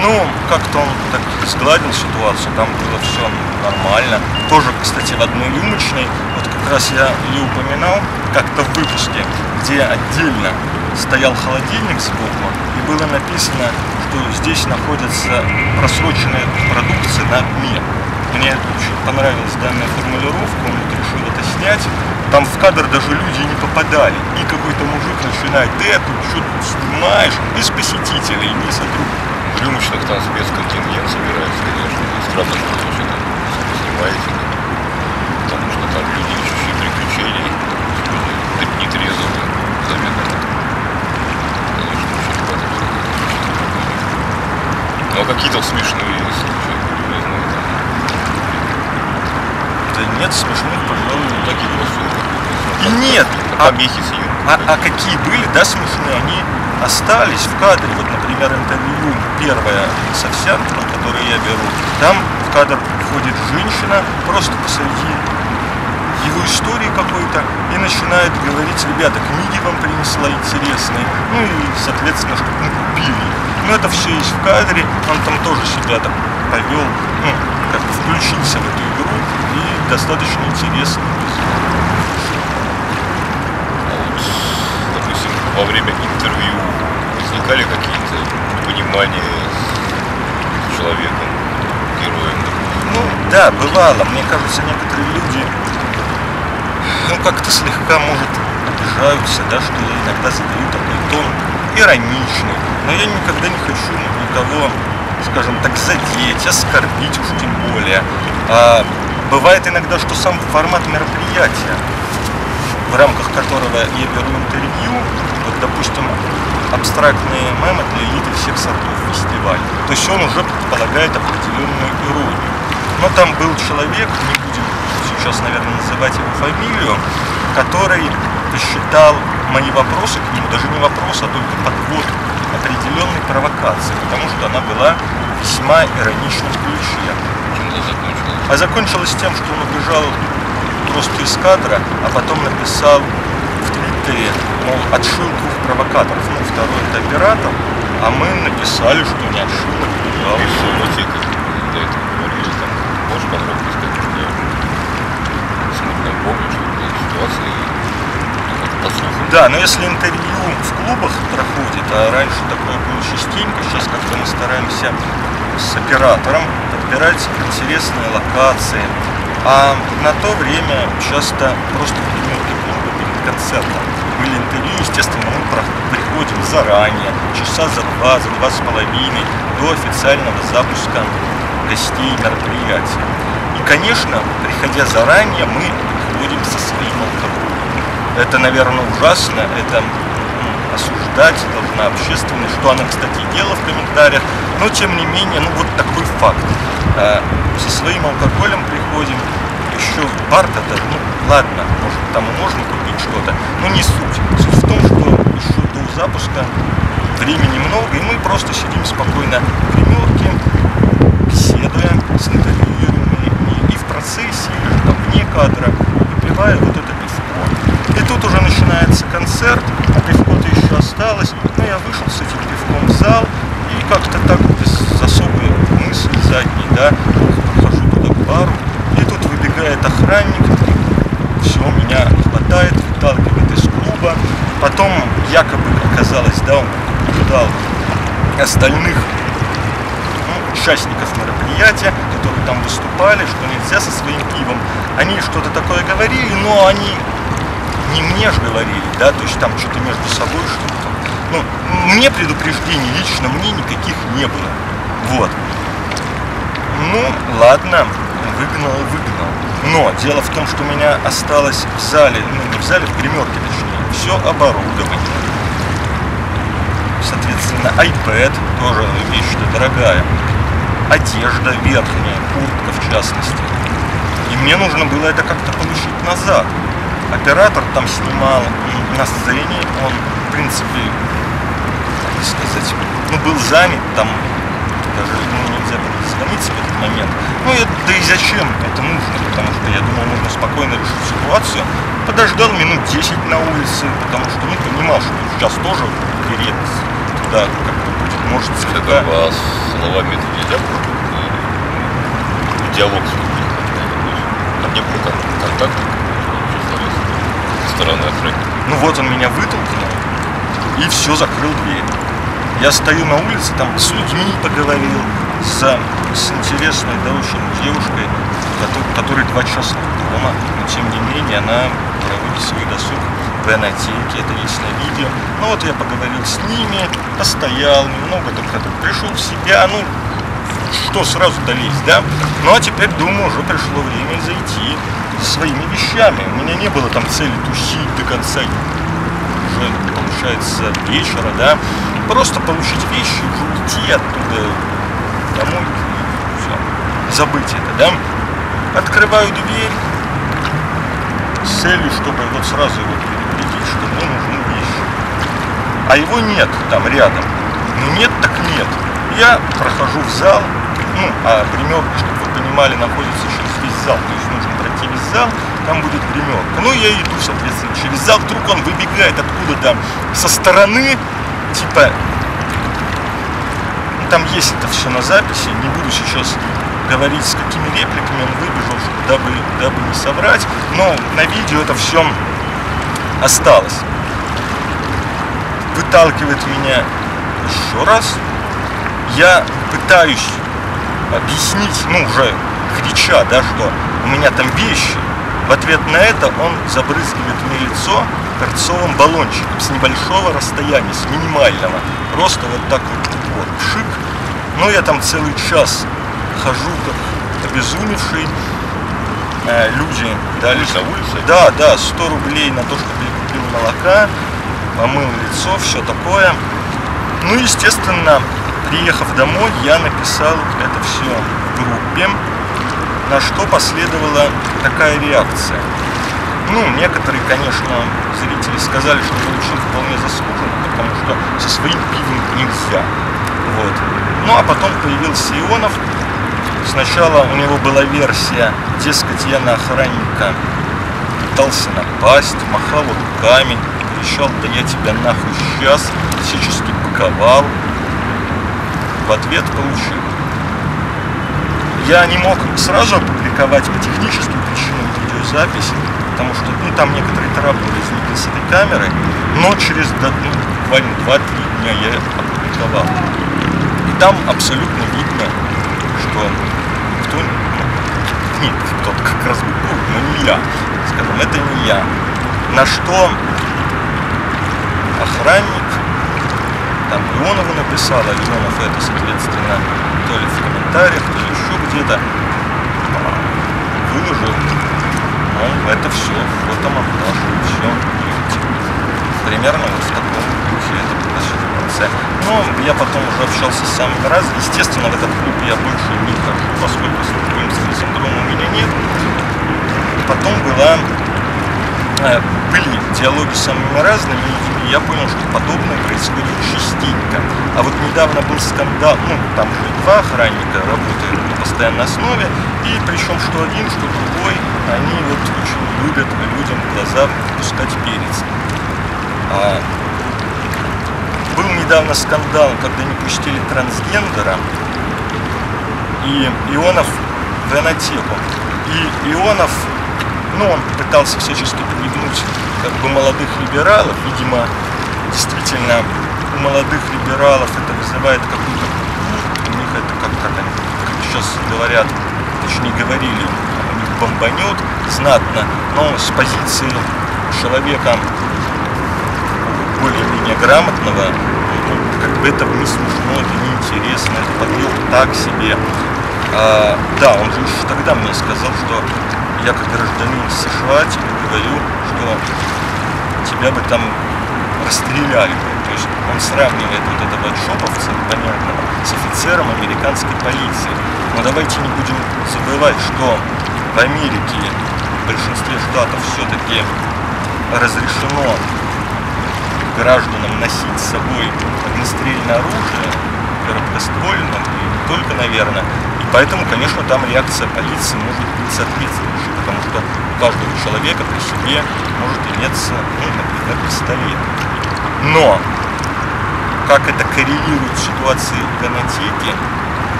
Speaker 3: Ну, как-то он так сгладил ситуацию, там было все нормально. Тоже, кстати, в одной рюмочной, вот как раз я ее упоминал как-то в выпуске, где отдельно стоял холодильник сбоку, и было написано, что здесь находится просроченная продукция на дне. Мне очень понравилась данная формулировка, он вот решил это снять. Там в кадр даже люди не попадали. И какой-то мужик начинает, ты тут что снимаешь, без посетителей, не сотрудников
Speaker 2: рюмочных там спецконтингент собирается, конечно. Странно, что вы там снимаете. Потому что там люди, ищущие приключений, нетрезвые, заметно. Конечно, очень Ну а какие-то смешные случаи, там.
Speaker 3: Да нет, смешных, пожалуй,
Speaker 2: такие просто.
Speaker 3: И нет,
Speaker 2: а, помехи съем.
Speaker 3: А, а какие были, да, смешные, они остались в кадре. Вот, например, интервью первое с Овсянкиным, которое я беру, там в кадр входит женщина просто посреди его истории какой-то и начинает говорить, ребята, книги вам принесла интересные, ну и, соответственно, чтобы мы купили. Ну это все есть в кадре, он там тоже себя так повел, ну, как бы включился в эту игру и достаточно интересно.
Speaker 2: А вот, допустим, во время интервью возникали какие-то непонимания с человеком, героем?
Speaker 3: Ну, да, бывало. Мне кажется, некоторые люди, ну, как-то слегка, может, обижаются, да, что я иногда задаю такой тон ироничный. Но я никогда не хочу никого, скажем так, задеть, оскорбить уж тем более. А бывает иногда, что сам формат мероприятия, в рамках которого я беру интервью, вот, допустим, абстрактные мемы для элиты всех сортов фестиваль. То есть он уже предполагает определенную иронию. Но там был человек, не будем сейчас, наверное, называть его фамилию, который посчитал мои вопросы к нему, даже не вопрос, а только подвод определенной провокации, потому что она была весьма ироничном ключе. А закончилось тем, что он убежал просто из кадра, а потом написал в Твиттере, мол, отшил двух провокаторов. Ну, второй это оператор, а мы написали, что не отшил, а
Speaker 2: все, вот как до этого говорили, там, можешь подробно сказать, что я смутно помню, что была ситуация, по слухам.
Speaker 3: Да, но если интервью в клубах проходит, а раньше такое было частенько, сейчас как-то мы стараемся с оператором подбирать интересные локации. А на то время часто просто в примерке клуба перед концертом были интервью, естественно, мы приходим заранее, часа за два, за два с половиной до официального запуска гостей мероприятия. И, конечно, приходя заранее, мы приходим со своим алкоголем. Это, наверное, ужасно, это осуждать должна общественность, что она, кстати, делала в комментариях, но, тем не менее, ну, вот такой факт. Со своим алкоголем приходим, еще бар-то, ну, ладно, может, там и можно купить что-то, но не суть. Суть в том, что еще до запуска времени много, и мы просто сидим спокойно в гримерке, беседуя с интервьюерами, и в процессе, или там вне кадра, выпивая вот это пивко. И тут уже начинается концерт, а пивко-то еще осталось, но я вышел с этим пивком в зал, и как-то так без особой мысли задней, да, бару, и тут выбегает охранник, все, меня хватает, выталкивает из клуба. Потом, якобы, оказалось, да, он предупреждал остальных ну, участников мероприятия, которые там выступали, что нельзя со своим пивом. Они что-то такое говорили, но они не мне же говорили, да, то есть там что-то между собой, что-то. Ну, мне предупреждений лично, мне никаких не было. Вот. Ну, ладно выгнал и выгнал. Но дело в том, что у меня осталось в зале, ну не в зале, в гримерке точнее, все оборудование. Соответственно, iPad, тоже вещь-то дорогая. Одежда верхняя, куртка в частности. И мне нужно было это как-то получить назад. Оператор там снимал на сцене, он, в принципе, как сказать, ну, был занят, там даже ему нельзя звониться в этот момент. Ну, и, да и зачем это нужно, потому что я думал, можно спокойно решить ситуацию. Подождал минут 10 на улице, потому что, ну, понимал, что сейчас тоже перед туда как-то будет, может,
Speaker 2: Это
Speaker 3: слегка...
Speaker 2: вас словами это нельзя было диалог с людьми. Там не было кон- контакта со стороны охранника.
Speaker 3: Ну вот он меня вытолкнул и все, закрыл дверь. Я стою на улице, там с людьми поговорил, с, с интересной, девушкой, кото- которой два часа дома, но тем не менее она проводит свой досуг в инотеке, это есть на видео. Ну вот я поговорил с ними, постоял, немного это, пришел в себя, ну, что сразу-то лезть, да? Ну а теперь, думаю, уже пришло время зайти за своими вещами. У меня не было там цели тусить до конца уже, получается, вечера, да? Просто получить вещи, уже уйти оттуда домой и все. Забыть это, да? Открываю дверь с целью, чтобы вот сразу его предупредить, что мне нужны вещи. А его нет там рядом. Ну нет, так нет. Я прохожу в зал, ну, а гримерка, чтобы вы понимали, находится через весь зал. То есть нужно пройти весь зал, там будет гримерка. Ну, я иду, соответственно, через зал. Вдруг он выбегает откуда-то со стороны, типа... ну, Там есть это все на записи, не буду сейчас говорить, с какими репликами он выбежал, дабы, дабы не соврать. Но на видео это все осталось. Выталкивает меня еще раз. Я пытаюсь объяснить, ну уже крича, да, что у меня там вещи. В ответ на это он забрызгивает мне лицо перцовым баллончиком с небольшого расстояния, с минимального. Просто вот так вот, вот пшик. Ну, я там целый час хожу как обезумевший. Э, люди дали
Speaker 2: На улице?
Speaker 3: Да, да, 100 рублей на то, чтобы я купил молока, помыл лицо, все такое. Ну, естественно, приехав домой, я написал это все в группе, на что последовала такая реакция. Ну, некоторые, конечно, зрители сказали, что получил вполне заслуженно, потому что со своим пивом нельзя. Вот. Ну, а потом появился Ионов. Сначала у него была версия, дескать, я на охранника пытался напасть, махал руками, кричал, да я тебя нахуй сейчас, всячески паковал. В ответ получил. Я не мог сразу опубликовать по техническим причинам видеозапись, потому что ну, там некоторые возникли с этой камерой, но через ну, буквально 2-3 дня я опубликовал. И там абсолютно видно, что кто, ну, нет, кто-то как раз бы был, но не я, скажем, это не я. На что охранник, там Леонову написал, а Леонов это, соответственно, то ли в комментариях, то ли еще где-то выложил, мол, это все, фотомонтаж, все, примерно вот в таком духе это конце. Но я потом уже общался с самыми раз. Естественно, в этот клуб я больше не хожу, поскольку стокгольмского синдрома у меня нет. Потом была э, были диалоги с самыми разными и я понял, что подобное происходит частенько. А вот недавно был скандал, ну, там же два охранника работают на постоянной основе, и причем что один, что другой, они вот очень любят людям в глаза пускать перец. А, был недавно скандал, когда не пустили трансгендера, и Ионов в инотеку. И Ионов, ну, он пытался всячески подмигнуть как бы молодых либералов, видимо, действительно у молодых либералов это вызывает какую-то у них это как, как они как сейчас говорят, точнее говорили, у бомбанет знатно, но с позиции человека более-менее грамотного, ну, как бы это не смешно, это неинтересно, это подъем так себе. А, да, он же еще тогда мне сказал, что я как гражданин США тебе говорю, что тебя бы там расстреляли. То есть он сравнивает вот этого шоповца, понятного, с офицером американской полиции. Но давайте не будем забывать, что в Америке в большинстве штатов все-таки разрешено гражданам носить с собой огнестрельное оружие, короткоствольно, и только, наверное. И поэтому, конечно, там реакция полиции может быть соответствующей, потому что у каждого человека при себе может иметься, ну, например, пистолет. Но как это коррелирует с ситуацией в Ганатеке,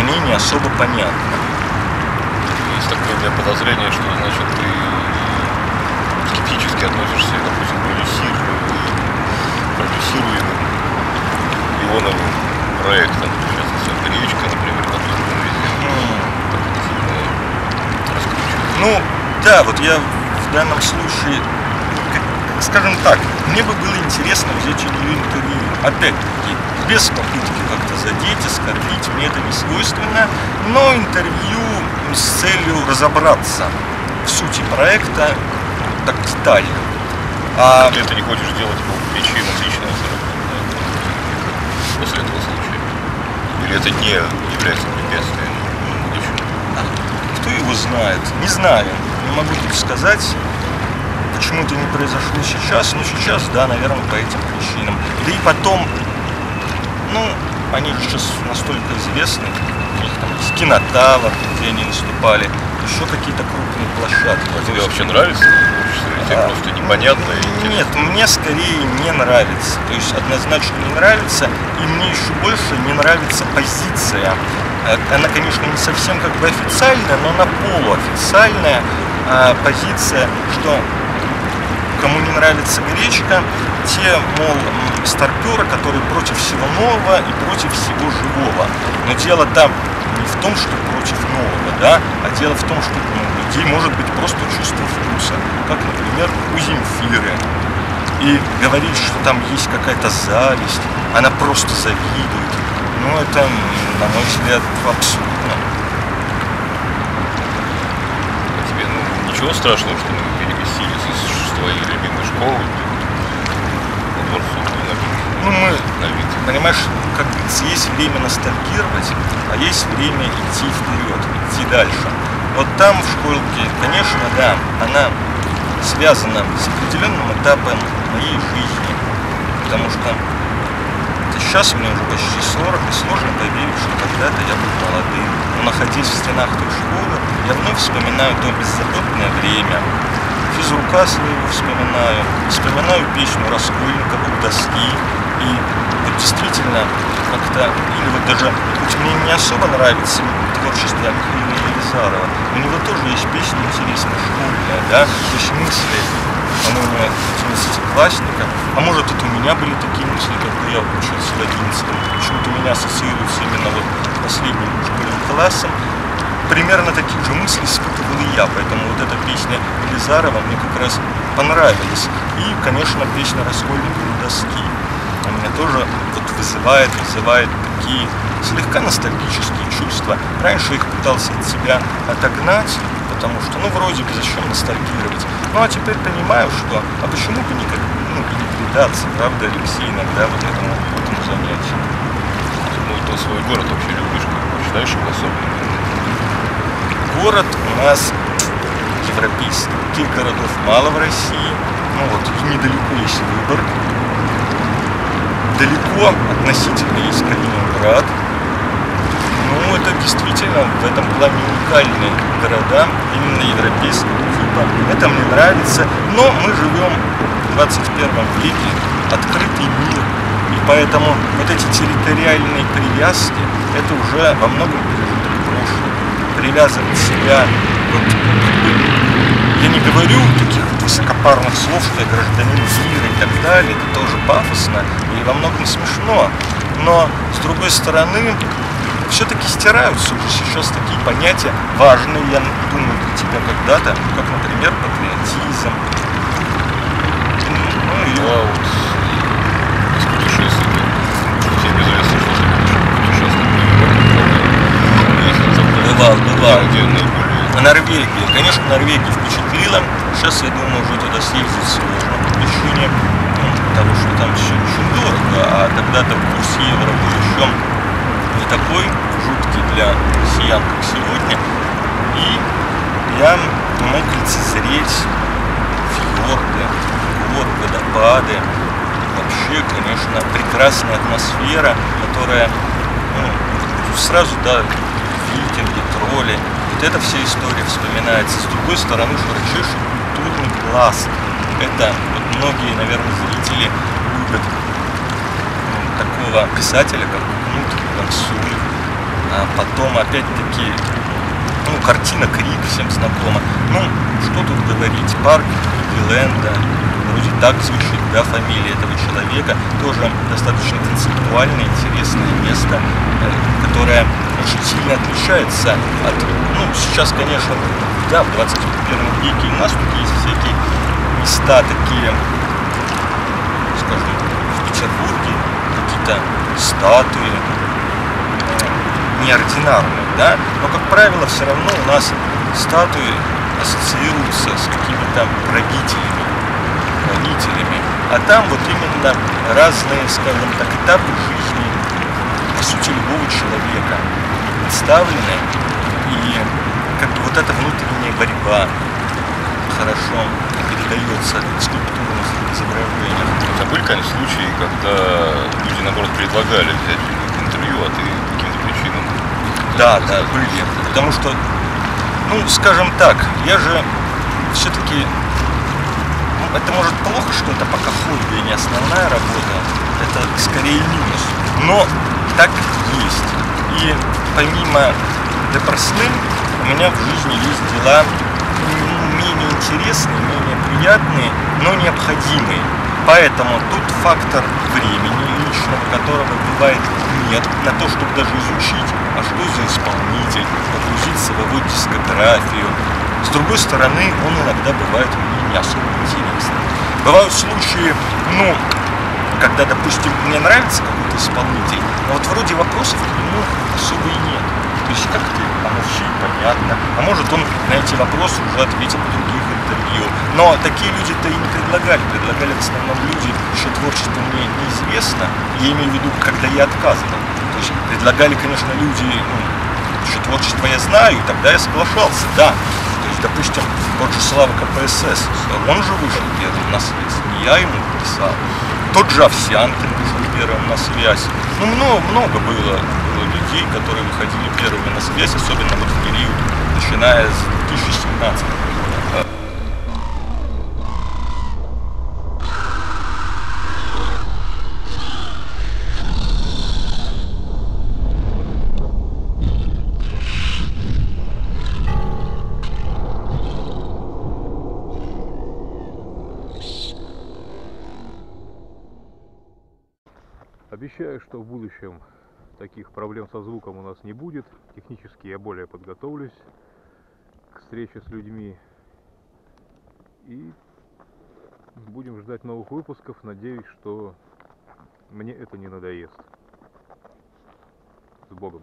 Speaker 3: мне не особо понятно.
Speaker 2: Есть такое у меня подозрение, что, значит, ты скептически относишься, допустим, к продюсируемым Ионовым проектам. Сейчас это речка, например, это сильно раскручивается.
Speaker 3: Ну, да, вот я в данном случае, скажем так, мне бы было интересно взять у нее интервью. Опять-таки, без попытки как-то задеть, оскорбить, мне это не свойственно, но интервью с целью разобраться в сути проекта так детально. А
Speaker 2: Ты это не хочешь делать по причинам личного заработка после этого случая? Или это не является препятствием в будущем?
Speaker 3: Кто его знает? Не знаю. Не могу тут сказать. Почему это не произошло сейчас? Ну, сейчас, да, наверное, по этим причинам. Да и потом, ну, они же сейчас настолько известны. У них там есть кинотавр, где они наступали. Еще какие-то крупные площадки.
Speaker 2: А тебе вообще нравится тебе
Speaker 3: А,
Speaker 2: просто непонятно и?
Speaker 3: Нет, мне скорее не нравится. То есть однозначно не нравится. И мне еще больше не нравится позиция. Э, Она, конечно, не совсем как бы официальная, но она полуофициальная а, позиция, что кому не нравится гречка, те, мол, старперы, которые против всего нового и против всего живого. Но дело там не в том, что против нового, да, а дело в том, что ну, людей может быть просто чувство вкуса, как, например, у Земфиры. И говорить, что там есть какая-то зависть, она просто завидует, ну это, на мой взгляд, абсурдно.
Speaker 2: А тебе, ну, ничего страшного, что мы переместились из твоей на
Speaker 3: Ну мы. Понимаешь, как говорится, есть время ностальгировать, а есть время идти вперед, идти дальше. Вот там в школке, конечно, да, она связана с определенным этапом моей жизни, потому что сейчас мне уже почти 40, и сложно поверить, что когда-то я был молодым. Но находясь в стенах той школы, я вновь вспоминаю то беззаботное время, физрука своего вспоминаю, вспоминаю песню Раскольникова у доски, и вот действительно как-то, или вот даже, хоть мне не особо нравится творчество Михаила Елизарова, у него тоже есть песня интересная, школьная, да, то есть мысли, по-моему, 11-классника, а может это у меня были такие мысли, когда я учился в 11 почему-то у меня ассоциируются именно вот с последним школьным классом, примерно такие же мысли испытывал и я, поэтому вот эта песня Елизарова мне как раз понравилась. И, конечно, песня Раскольникова «Доски». Она меня тоже вот вызывает, вызывает такие слегка ностальгические чувства. Раньше их пытался от себя отогнать, потому что, ну, вроде бы зачем ностальгировать. Ну, а теперь понимаю, что, а почему бы никак, ну, не предаться, правда, Алексей, иногда вот этому, этому занятию.
Speaker 2: Ну, ты свой город вообще любишь, как считаешь его особенным?
Speaker 3: Город у нас европейский. Таких городов мало в России. Ну вот, недалеко есть Выборг. Далеко относительно есть Калининград. Ну, это действительно в этом плане уникальные города, именно европейского типа. Это мне нравится. Но мы живем в 21 веке, открытый мир. И поэтому вот эти территориальные привязки, это уже во многом. Привязывать себя, вот, я не говорю таких высокопарных слов, что я гражданин мира и так далее. Это тоже пафосно и во многом смешно. Но, с другой стороны, все-таки стираются уже сейчас такие понятия важные, я думаю, для тебя когда-то, как, например, патриотизм. Ну и Бывал.
Speaker 2: Где наиболее
Speaker 3: Норвегия. Конечно, Норвегия впечатлила. Сейчас, я думаю, уже туда съездить сложно по причине ну, того, что там все очень дорого, а тогда-то курс евро был еще не такой жуткий для россиян, как сегодня. И я мог лицезреть фьорды, гор, водопады. Вообще, конечно, прекрасная атмосфера, которая ну, сразу, да, тролли. Вот эта вся история вспоминается. С другой стороны, широчайший культурный пласт. Это вот многие, наверное, зрители любят такого писателя, как Кнут Вансуль. А потом, опять-таки, ну, картина Крик всем знакома. Ну, что тут говорить, парк Вилленда, вроде так звучит, да, фамилия этого человека, тоже достаточно концептуальное, интересное место, э, которое очень сильно отличается от, ну, сейчас, конечно, да, в 21 веке у нас тут есть всякие места такие, скажем, в Петербурге, какие-то статуи, неординарные, да, но, как правило, все равно у нас статуи ассоциируются с какими-то правителями, правителями, а там вот именно разные, скажем так, этапы жизни, по сути, любого человека представлены, и как бы вот эта внутренняя борьба хорошо передается в скульптурных изображениях.
Speaker 2: Тебя были, конечно, случаи, когда люди, наоборот, предлагали взять интервью, а ты каким-то причинам...
Speaker 3: Да, да, были. Потому что, ну, скажем так, я же все-таки, ну, это может плохо, что это пока хобби, а не основная работа. Это скорее минус. Но так есть. И помимо Депорсны, у меня в жизни есть дела м, менее интересные, менее приятные, но необходимые. Поэтому тут фактор времени личного, которого бывает нет, на то, чтобы даже изучить, а что за исполнитель, погрузиться в его дискографию. С другой стороны, он иногда бывает мне не особо интересный. Бывают случаи, ну, когда, допустим, мне нравится какой-то исполнитель, но вот вроде вопросов к нему особо и нет. То есть как ты помолчи, понятно. А может он на эти вопросы уже ответил в других интервью. Но такие люди-то и не предлагали. Предлагали в основном люди, еще творчество мне неизвестно. Я имею в виду, когда я отказывал. То есть предлагали, конечно, люди, ну, еще творчество я знаю, и тогда я соглашался, да. То есть, допустим, тот же Слава КПСС, он же вышел первым на связь, я ему писал. Тот же Овсянкин вышел первым на связь. Ну, много, много было, было людей, которые выходили первыми на связь, особенно вот в период, начиная с 2017 года.
Speaker 1: Обещаю, что в будущем таких проблем со звуком у нас не будет. Технически я более подготовлюсь к встрече с людьми. И будем ждать новых выпусков. Надеюсь, что мне это не надоест. С Богом.